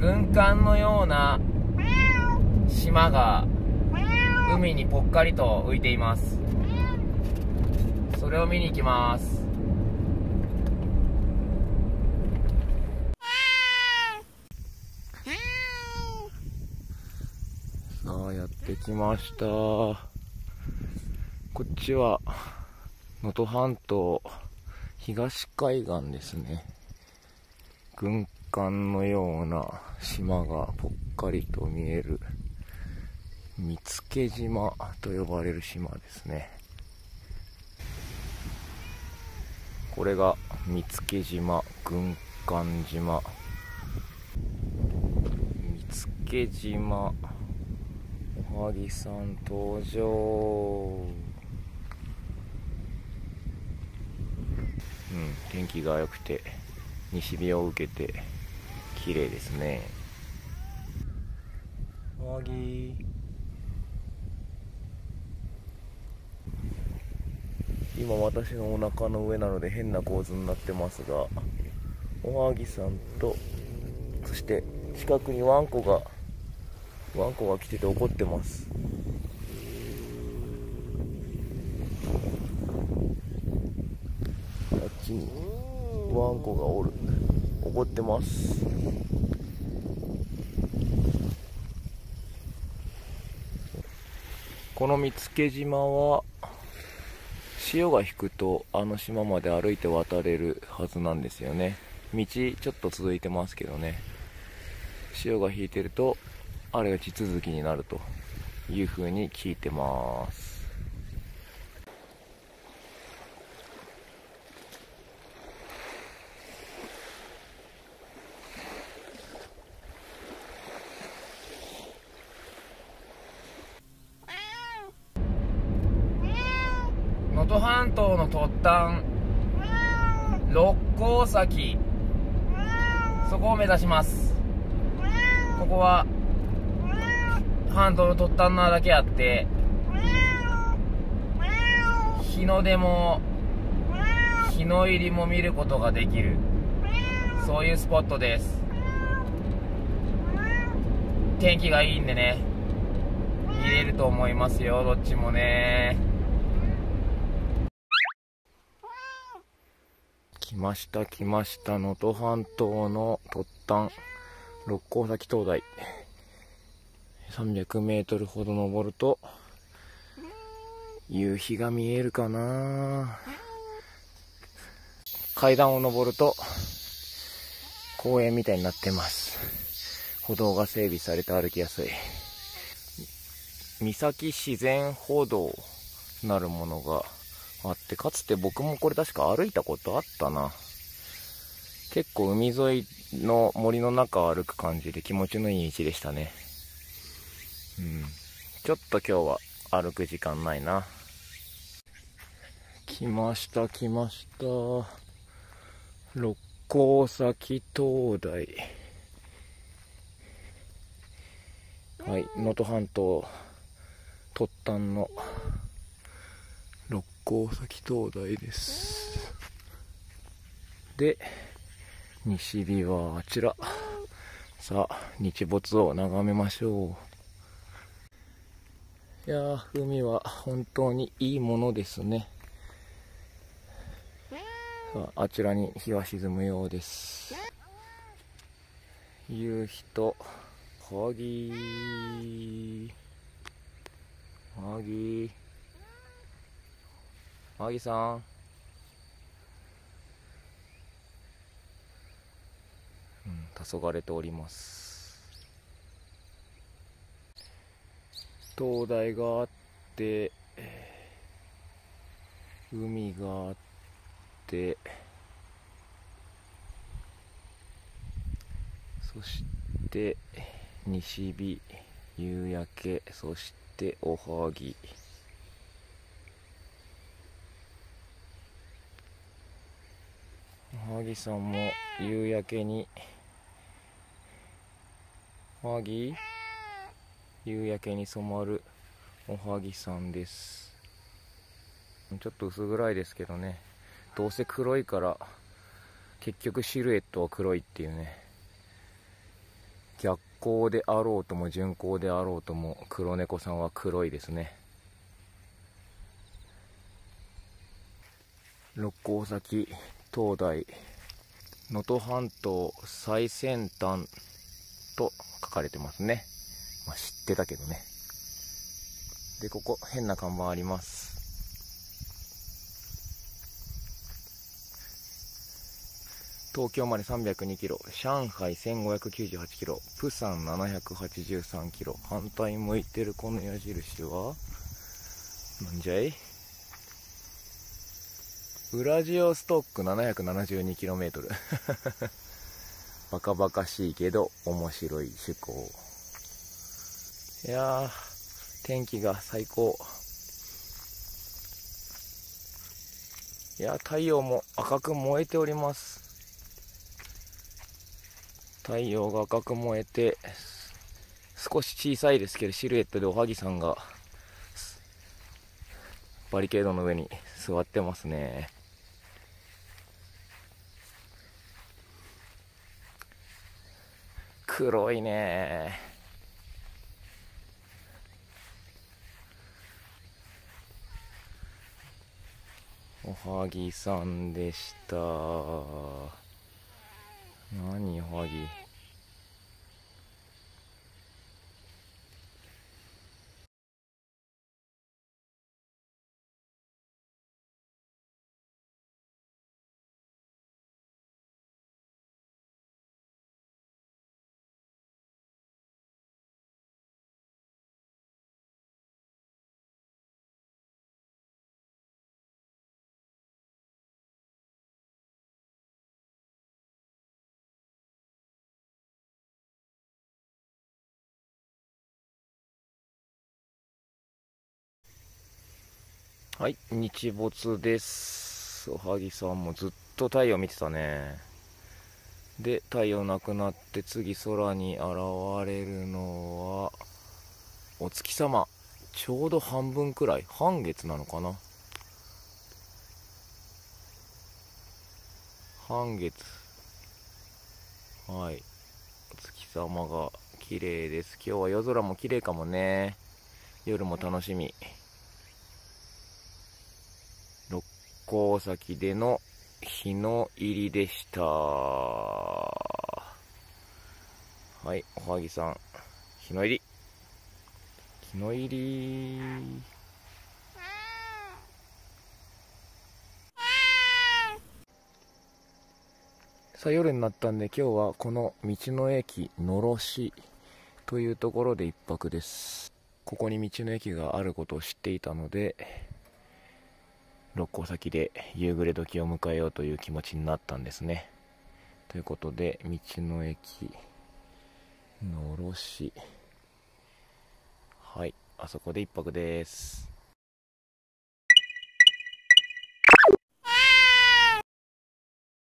軍艦のような島が海にぽっかりと浮いています。それを見に行きます。さあやってきました。こっちは能登半島東海岸ですね。軍艦のような島がぽっかりと見える。見附島と呼ばれる島ですね。これが見附島軍艦島。見附島おはぎさん登場。うん天気が良くて西日を受けて綺麗ですね。おはぎ今私のお腹の上なので変な構図になってますがおはぎさんとそして近くにワンコがワンコが来てて怒ってます。あっちにワンコがおる怒ってます。この見附島は潮が引くとあの島まで歩いて渡れるはずなんですよね。道ちょっと続いてますけどね。潮が引いてるとあれが地続きになるというふうに聞いてます。能登半島の突端六甲崎そこを目指します。ここは半島の突端なだけあって日の出も日の入りも見ることができる。そういうスポットです。天気がいいんでね見れると思いますよどっちもね。ました来ました能登半島の突端。六甲崎灯台。300メートルほど登ると夕日が見えるかな。階段を登ると公園みたいになってます。歩道が整備されて歩きやすい。三崎自然歩道なるものがあってかつて僕もこれ確か歩いたことあったな。結構海沿いの森の中を歩く感じで気持ちのいい道でしたね。うん。ちょっと今日は歩く時間ないな。来ました来ました。六甲崎灯台。はい能登半島突端の六甲崎灯台です。で西日はあちら。さあ日没を眺めましょう。いやー海は本当にいいものですね。さああちらに日は沈むようです。夕日とはぎはぎはぎさん。うん黄昏ております。灯台があって海があってそして西日夕焼けそしておはぎ。おはぎさんも夕焼けに。おはぎ？夕焼けに染まる。おはぎさんです。ちょっと薄暗いですけどね。どうせ黒いから結局シルエットは黒いっていうね。逆光であろうとも巡光であろうとも黒猫さんは黒いですね。六甲崎灯台能登半島最先端と書かれてますね、まあ、知ってたけどね。でここ変な看板あります。東京まで302キロ、上海1598キロ、プサン783キロ、反対向いてるこの矢印は、なんじゃい？ウラジオストック 772km バカバカしいけど面白い趣向。いやー天気が最高。いや太陽も赤く燃えております。太陽が赤く燃えて少し小さいですけどシルエットでおはぎさんがバリケードの上に座ってますね。黒いね。おはぎさんでした。何おはぎ？はい、日没です。おはぎさんもずっと太陽見てたね。で、太陽なくなって次空に現れるのは、お月様。ちょうど半分くらい。半月なのかな半月。はい。お月様が綺麗です。今日は夜空も綺麗かもね。夜も楽しみ。港崎での日の入りでした。はい、おはぎさん、日の入り。日の入り。さあ夜になったんで今日はこの道の駅のろしというところで一泊ですここに道の駅があることを知っていたので六甲先で夕暮れ時を迎えようという気持ちになったんですね。ということで道の駅のろしはいあそこで1泊です。